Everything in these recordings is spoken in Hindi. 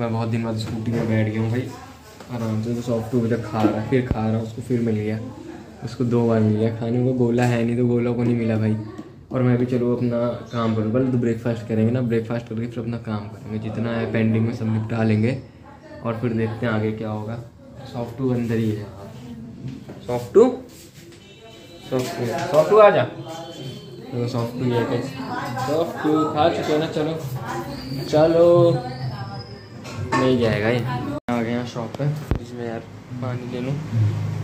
मैं बहुत दिन बाद स्कूटी में बैठ गया हूँ भाई। आराम से तो सॉफ्ट टू तक खा रहा फिर खा रहा उसको फिर मिल गया। उसको दो बार मिल गया। खाने को गोला है नहीं तो गोला को नहीं मिला भाई। और मैं भी चलो अपना काम करूँ। पहले तो ब्रेकफास्ट करेंगे ना ब्रेकफास्ट करके फिर अपना काम करेंगे। जितना है पेंडिंग में सब निपटा लेंगे। और फिर देखते हैं आगे क्या होगा। सॉफ्ट टू अंदर ही है। Soft toy soft toy soft toy आ जा। सॉफ्ट टू ये सॉफ्ट टू खा चुके ना, चलो। चलो। नहीं जाएगा ये। आ गए यहाँ शॉप पे। इसमें यार पानी ले लूँ।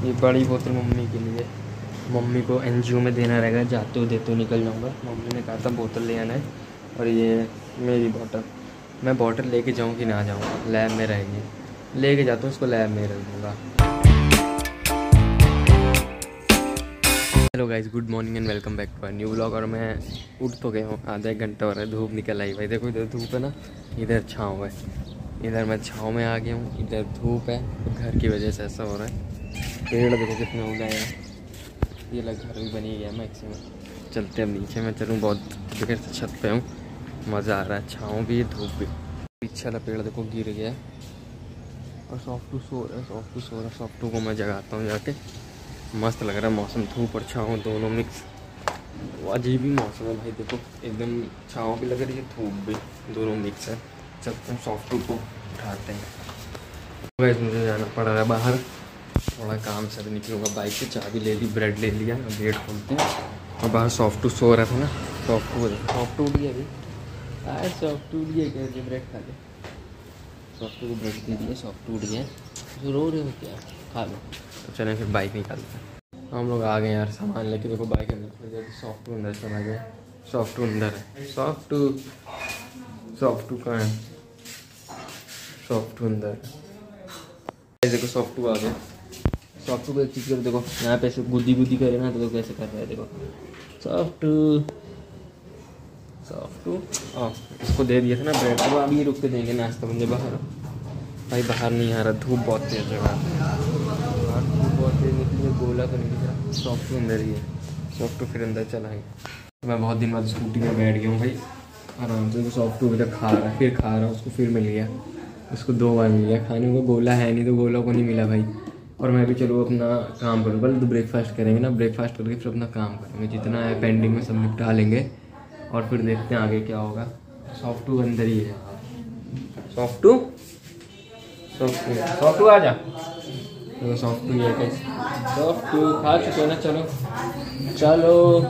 ये बड़ी बोतल मम्मी के लिए। मम्मी को एनजीओ में देना रहेगा। जाते हो, देते हो, निकल जाऊँगा। मम्मी ने कहा था बोतल ले आना है। और ये मेरी बोतल मैं बोतल लेके जाऊँ कि ना जाऊँ लैब में रहेंगे। लेके जाता हूँ, उसको लैब में रख दूँगा। Hello guys good morning and welcome back to new blog और मैं उठ तो गया हूँ। आधा एक घंटा हो रहा है, धूप निकल आई। भाई देखो, इधर धूप है ना। इधर छाँव है। इधर मैं छाँव में आ गया हूँ, इधर धूप है, घर की वजह से ऐसा हो रहा है। पेड़ देखो कितने उगाए हैं। ये लग घर भी बनी गया मैक्सिमम। चलते अब नीचे मैं चलूँ, बहुत जगह से छत पे हूँ। मज़ा आ रहा है, छाँव भी, धूप भी। पीछे वाला पेड़ देखो गिर गया। और सॉफ्ट टू सो रहा है सॉफ्ट टू सो रहा है। सॉफ्ट टू को मैं जगाता हूँ जाके। मस्त लग रहा है, मौसम, धूप और छाँव दोनों मिक्स अजीब ही मौसम है भाई, देखो। एकदम छाँव भी लग रही है, धूप भी, दोनों मिक्स है। चलते हैं सॉफ्ट को उठाते हैं। मुझे जाना पड़ रहा है बाहर। थोड़ा काम से निकलूँगा बाइक से चाबी ले ली ब्रेड ले लिया गेट खोलते हैं। और बाहर सॉफ्ट टू सो रहा था ना सॉफ्ट टू सॉफ्ट टूट गया अभी। आए सॉफ्ट टूट गया क्या ब्रेड खा ले। सॉफ्ट टू को ब्रेड दे दिया सॉफ्ट टूट गया तो रो रहे हो क्या? खा लो। तो चले फिर बाइक निकालते हैं। हम लोग आ गए यार सामान लेके। देखो बाइक अंदर सॉफ्ट टू अंदर चला गया। सॉफ्ट टू अंदर है। सॉफ्ट टू सॉफ्ट टू कहाँ है सॉफ्ट टू अंदर देखो सॉफ्ट टू आ गया। सॉफ्ट को एक चीज़ कर देखो यहाँ पे ऐसे गुद्दी गुद्दी करे ना तो, देखो कैसे कर रहा है देखो। सॉफ्ट सॉफ्ट हाँ इसको दे दिया था ना ब्रेड अब अभी रुक के देंगे नाश्ता मुझे बाहर। भाई बाहर नहीं आ रहा धूप बहुत तेज है बाहर धूप बहुत तेज निकली है गोला तो नहीं दिख सॉफ्ट अंदर ही है। सॉफ्ट टू फिर अंदर चला है मैं बहुत दिन बाद स्कूटी में बैठ गया हूँ भाई। आराम से सॉफ्ट टू तक खा रहा है फिर खा रहा उसको फिर मिल गया। उसको दो बार मिल गया। खाने को गोला है नहीं तो गोला को नहीं मिला भाई। और मैं भी चलो अपना काम करूँ। पहले तो ब्रेकफास्ट करेंगे ना। ब्रेकफास्ट करके फिर अपना काम करेंगे। जितना है पेंडिंग में सब निपटा लेंगे। और फिर देखते हैं आगे क्या होगा। सॉफ्ट टू अंदर ही है। Soft toy soft toy soft toy आ जा। तो सॉफ्ट टू ये सॉफ्ट टू खा चुके ना चलो। चलो।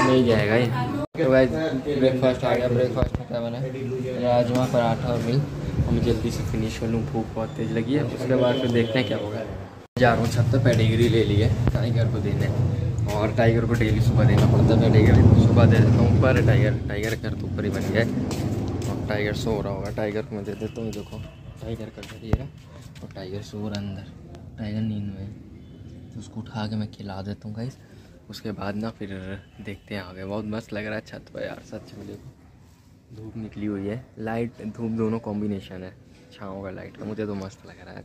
नहीं जाएगा ये। ब्रेकफास्ट आ गया ब्रेकफास्ट क्या बना राजमा पराठा और मिल्क मैं जल्दी से फिनिश कर लूँ, भूख बहुत तेज़ लगी है। उसके बाद फिर देखते हैं क्या होगा। जा रहा हूँ छत पर ले ली है टाइगर को देने। और टाइगर को डेली सुबह देना पड़ता है पेडिग्री सुबह दे देता हूँ ऊपर टाइगर टाइगर घर तो ऊपर ही बन गया और टाइगर सो रहा होगा। टाइगर को मैं दे देता हूँ देखो। टाइगर का घर ये और टाइगर सो रहा अंदर। टाइगर नींद में तो उसको उठा के मैं खिला देता हूँ गाइस उसके बाद ना फिर देखते हैं आगे। बहुत मस्त लग रहा है छत पर यार, सच में देखो। धूप निकली हुई है। लाइट धूप दोनों कॉम्बिनेशन है। छाँव का लाइट का। मुझे तो मस्त लग रहा है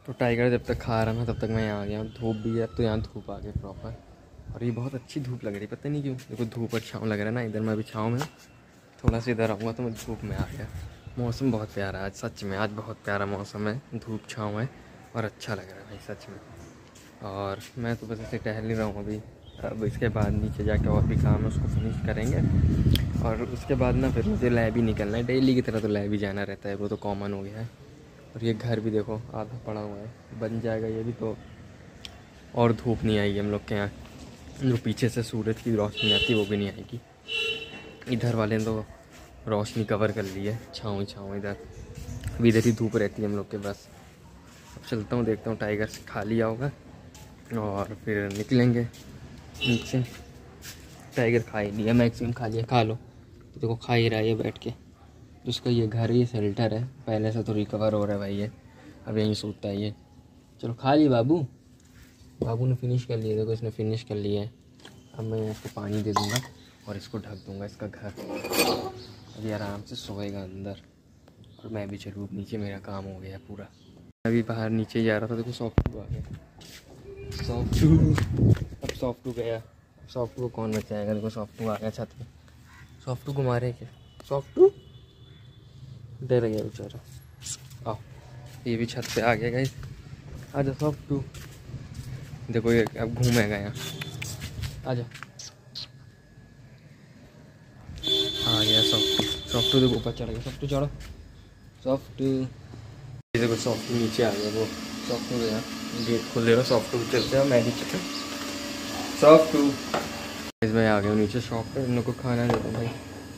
तो टाइगर जब तक खा रहा ना, तब तक मैं यहाँ आ गया धूप भी है, अब तो यहाँ धूप आ गई प्रॉपर और ये बहुत अच्छी धूप लग रही है, पता नहीं क्यों। देखो धूप और छाँव लग रहा है ना, इधर मैं अभी छाँव में थोड़ा सा इधर आऊँगा तो मैं धूप में आ गया। मौसम बहुत प्यारा है, आज सच में, आज बहुत प्यारा मौसम है, धूप छाँव है और अच्छा लग रहा है भाई, सच में। और मैं तो बस ऐसे टहल नहीं रहा हूँ अभी। अब इसके बाद नीचे जाके और भी काम है, उसको फिनिश करेंगे। और उसके बाद ना फिर मुझे लैब ही निकलना है, डेली की तरह तो लैब ही जाना रहता है, वो तो कॉमन हो गया है। और ये घर भी देखो, आधा पड़ा हुआ है, बन जाएगा ये भी तो। और धूप नहीं आएगी हम लोग के यहाँ। जो पीछे से सूरज की रोशनी आती है, वो भी नहीं आएगी। इधर वाले तो रोशनी कवर कर ली है छाँव छाँव इधर। अभी इधर ही धूप रहती है हम लोग के बस अब चलता हूँ, देखता हूँ टाइगर से खा लिया होगा और फिर निकलेंगे नीचे। टाइगर खा ही लिया मैक्सिमम खा लिया, खा लो। देखो, खा ही रहा है बैठ के। उसका ये घर, ये शेल्टर है। पहले से तो रिकवर हो रहा है भाई ये। अब यहीं सोता है ये। चलो, खा लिए बाबू। बाबू ने फिनिश कर लिया, देखो इसने फिनिश कर लिया है। अब मैं इसको पानी दे दूँगा और इसको ढक दूँगा, इसका घर। अभी आराम से सोएगा अंदर। और मैं भी चलूँ नीचे मेरा काम हो गया पूरा। अभी बाहर नीचे जा रहा था, देखो सॉफ्ट टू आ गया। सॉफ्ट टू अब सॉफ्ट टू गया। सॉफ्ट टू को कौन बचाएगा? देखो सॉफ्ट टू आ गया छत पे। सॉफ्ट टू को मारे क्या? सॉफ्ट टू डर गया बेचारा। आओ, ये भी छत पे आ गया गाइस आजा सॉफ्ट टू देखो ये अब घूमेगा यहाँ आ गया सॉफ्ट सॉफ्ट देखो, ऊपर चढ़ गया। सॉफ्ट चढ़ो। सॉफ्ट देखो सॉफ्ट नीचे आ गया वो। सॉफ्ट गेट खोल ले रहा सॉफ्ट चलते हैं। मैं नीचे सॉफ्ट इस भाई आ गया नीचे। शॉप पर इन लोग को खाना दे दो भाई।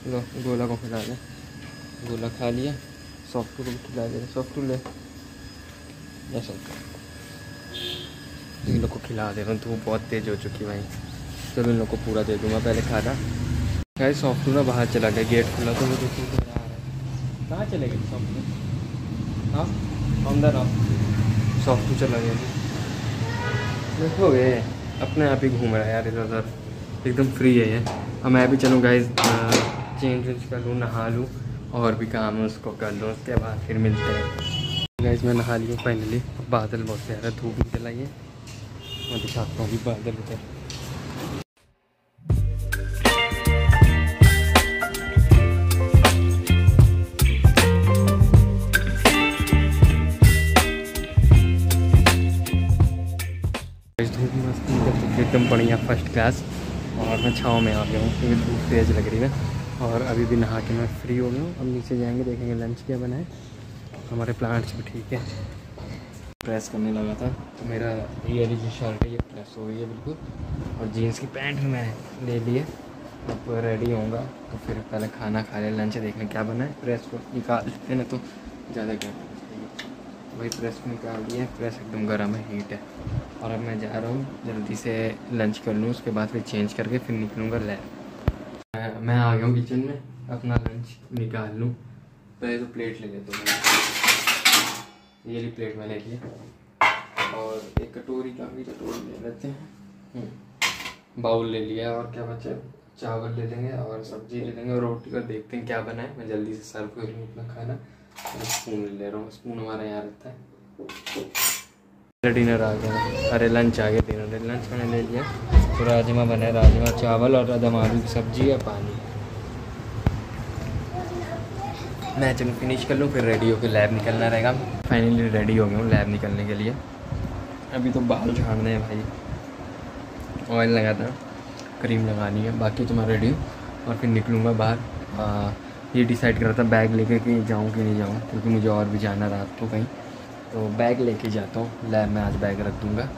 लो, गोला को खिला दे। गोला खा लिया। सॉफ्ट को भी खिला दे। सॉफ्ट ले। ऐसा। इन लोग को खिला दे रहा हूँ धूप बहुत तेज़ हो चुकी भाई। चलो इन लोग को पूरा दे दूँगा, पहले खाना। क्या सॉफ्ट ना बाहर चला गया गेट खुला तो मुझे कहाँ चले गए सॉफ्ट हाँ? अंदर आओ सॉफ्ट चला गया। देखो ये अपने आप ही घूम रहा है यार इधर उधर। एकदम फ्री है ये। अब मैं भी चलूँ गाइज़ चेंज वेंज कर लूँ, नहा लूँ, और भी काम है उसको कर लूँ, उसके बाद फिर मिलते हैं। गाइज़ मैं नहा लिया फाइनली बादल बहुत प्यारा धूप निकल आई है। मैं दिखाता हूँ भी बादल उधर। एकदम बढ़िया फ़र्स्ट क्लास और मैं छाँव में आ गया हूँ, क्योंकि धूप तेज़ लग रही है और अभी भी नहा के मैं फ्री हो गया हूँ। अब नीचे जाएँगे, देखेंगे लंच क्या बना है। हमारे प्लांट्स भी ठीक है। प्रेस करने लगा था। तो मेरा ये वाली जो शर्ट है, ये प्रेस हो गई है बिल्कुल। और जीन्स की पैंट भी मैं ले ली है। अब रेडी होऊँगा। तो फिर पहले खाना खा लिया लंच देखने क्या बना है। प्रेस को निकाल देते ना तो ज़्यादा क्या वही प्रेस को निकाल दिया प्रेस एकदम गर्म है हीट है। और अब मैं जा रहा हूँ, जल्दी से लंच कर लूँ। उसके बाद फिर चेंज करके फिर निकलूँगा लैब मैं आ गया हूँ किचन में। अपना लंच निकाल लूँ। पहले तो प्लेट ले लेता हूँ। ये ली प्लेट में ले लिया और एक कटोरी का भी कटोरी ले लेते हैं। बाउल हम्म। ले लिया और क्या बचा चावल ले लेंगे और सब्ज़ी ले लेंगे और रोटी का देखते हैं क्या बनाए मैं जल्दी से सर्व कर लूँ अपना खाना। और स्पून ले रहा हूँ। स्पून हमारा यहाँ रहता है। डिनर आ गया। अरे लंच आ गया डिनर लंच मैंने ले लिया। तो राजमा बना है। राजमा चावल और दम आलू की सब्ज़ी या पानी। मैं चलो फिनिश कर लूँ, फिर रेडी होकर लैब निकलना रहेगा। फाइनली रेडी हो गया हूँ लैब निकलने के लिए। अभी तो बाल झाड़ने हैं भाई। ऑयल लगाता क्रीम लगानी है, बाकी तो मैं रेडी हूँ। और फिर निकलूँगा बाहर। ये डिसाइड कर रहा था बैग लेके कि जाऊँ कि नहीं जाऊँ, क्योंकि मुझे और भी जाना रात को कहीं। तो बैग लेके जाता हूँ। लैब में आज बैग रख दूँगा।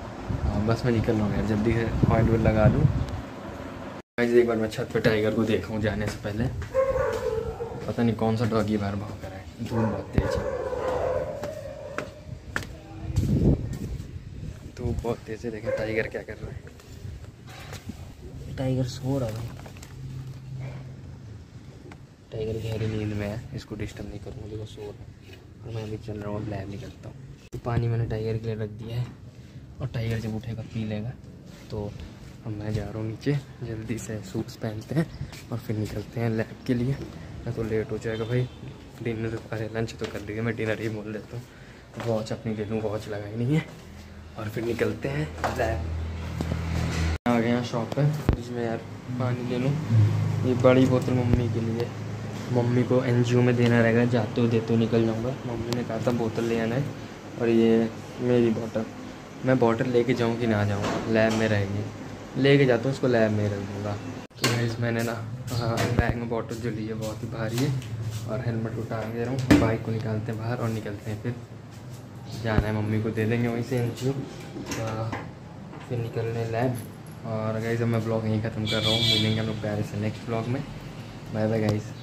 बस मैं निकल रहा यार जल्दी से ऑयल वेल लगा दूँ। एक बार मैं छत पे टाइगर को देखा जाने से पहले। पता नहीं कौन सा डॉगी बार भाग कर रहा है। धूप बहुत तेज है। धूप बहुत तेज है देखें टाइगर क्या कर रहा है। टाइगर सो रहा है। टाइगर गहरी नींद में है इसको डिस्टर्ब नहीं करूँगा देखो सो रहा है। और मैं अभी चल रहा हूँ लैब निकलता हूँ। तो पानी मैंने टाइगर के लिए रख दिया है और टाइगर जब उठेगा पी लेगा। तो अब मैं जा रहा हूँ नीचे जल्दी से सूट्स पहनते हैं और फिर निकलते हैं लैब के लिए। तो लेट हो जाएगा भाई। डिनर अरे लंच तो कर लिया मैं डिनर ही बोल देता हूँ। वॉच अपनी ले लूँ वॉच लगाई नहीं है। और फिर निकलते हैं। लैब आ गए यहाँ शॉप पर जिसमें यार पानी ले लूँ। ये बड़ी बोतल मम्मी के लिए। मम्मी को एनजीओ में देना रहेगा। जाते हो, देते हो, निकल जाऊँगा। मम्मी ने कहा था बोतल ले आना है। और ये मेरी बोतल मैं बॉटल लेके जाऊँ कि ना जाऊँ? लैब में रहेगी। लेके जाता हूँ, उसको लैब में रख दूँगा। गाइज़ मैंने ना हाँ बैग में बॉटल जो ली है, बहुत ही भारी है और हेलमेट उठा दे रहा हूँ। बाइक को निकालते हैं बाहर और निकलते हैं फिर। जाना है, मम्मी को दे देंगे वहीं से एन फिर निकलने लैब और गाइज़ अब मैं ब्लॉग यहीं ख़त्म कर रहा हूँ। मिलेंगे हम लोग प्यारे से नेक्स्ट ब्लॉग में। Bye bye guys